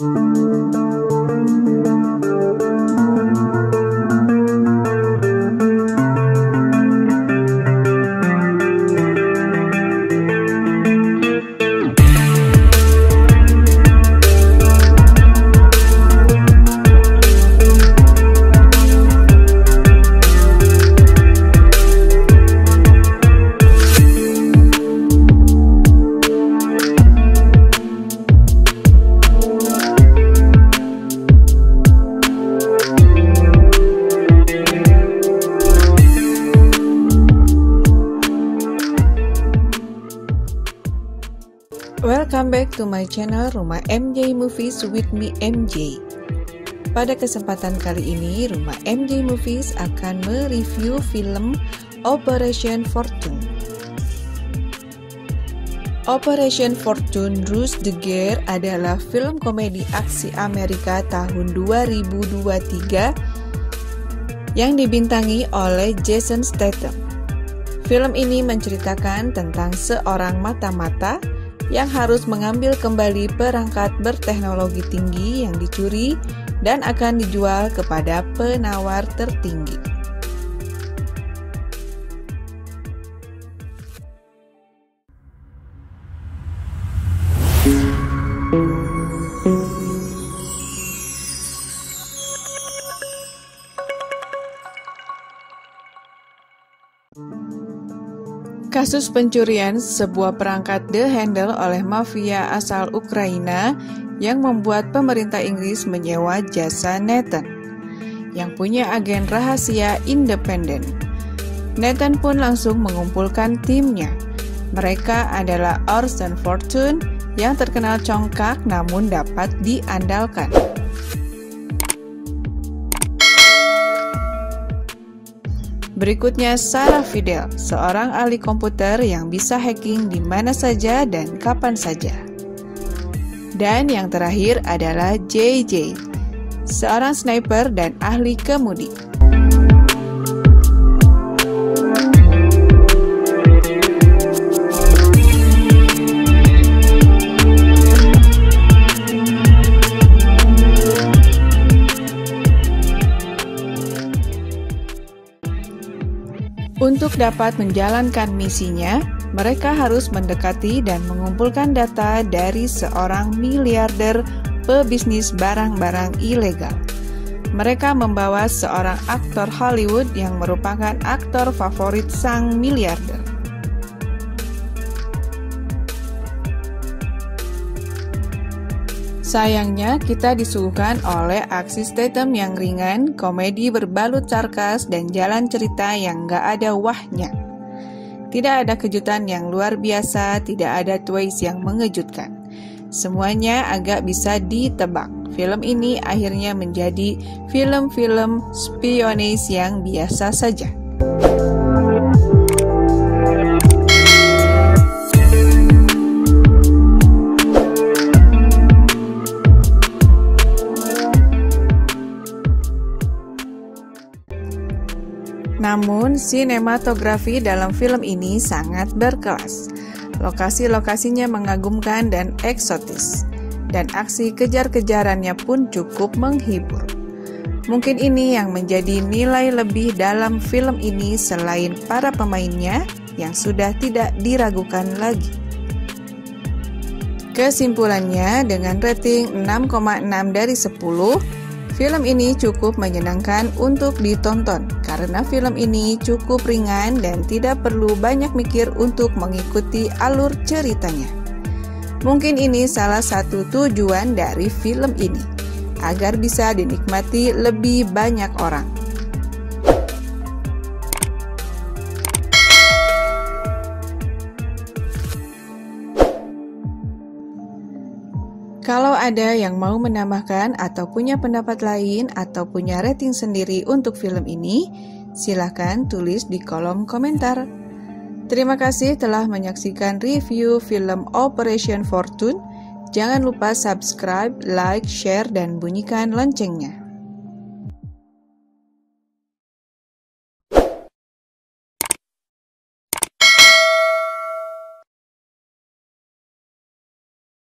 Música Welcome back to my channel Rumah MJ Movies with me MJ. Pada kesempatan kali ini, Rumah MJ Movies akan mereview film Operation Fortune. Operation Fortune Ruse de Guerre adalah film komedi aksi Amerika tahun 2023 yang dibintangi oleh Jason Statham. Film ini menceritakan tentang seorang mata-mata yang harus mengambil kembali perangkat berteknologi tinggi yang dicuri dan akan dijual kepada penawar tertinggi. Kasus pencurian sebuah perangkat The Handle oleh mafia asal Ukraina yang membuat pemerintah Inggris menyewa jasa Nathan yang punya agen rahasia independen. Nathan pun langsung mengumpulkan timnya. Mereka adalah Orson Fortune yang terkenal congkak namun dapat diandalkan. Berikutnya Sarah Fidel, seorang ahli komputer yang bisa hacking di mana saja dan kapan saja. Dan yang terakhir adalah JJ, seorang sniper dan ahli kemudi. Untuk dapat menjalankan misinya, mereka harus mendekati dan mengumpulkan data dari seorang miliarder pebisnis barang-barang ilegal. Mereka membawa seorang aktor Hollywood yang merupakan aktor favorit sang miliarder. Sayangnya, kita disuguhkan oleh aksi Statham yang ringan, komedi berbalut sarkas, dan jalan cerita yang gak ada wahnya. Tidak ada kejutan yang luar biasa, tidak ada twist yang mengejutkan. Semuanya agak bisa ditebak. Film ini akhirnya menjadi film-film spionis yang biasa saja. Namun, sinematografi dalam film ini sangat berkelas. Lokasi-lokasinya mengagumkan dan eksotis, dan aksi kejar-kejarannya pun cukup menghibur. Mungkin ini yang menjadi nilai lebih dalam film ini selain para pemainnya yang sudah tidak diragukan lagi. Kesimpulannya, dengan rating 6,6 dari 10, Film ini cukup menyenangkan untuk ditonton karena film ini cukup ringan dan tidak perlu banyak mikir untuk mengikuti alur ceritanya. Mungkin ini salah satu tujuan dari film ini, agar bisa dinikmati lebih banyak orang. Ada yang mau menambahkan atau punya pendapat lain atau punya rating sendiri untuk film ini, silahkan tulis di kolom komentar. Terima kasih telah menyaksikan review film Operation Fortune. Jangan lupa subscribe, like, share, dan bunyikan loncengnya.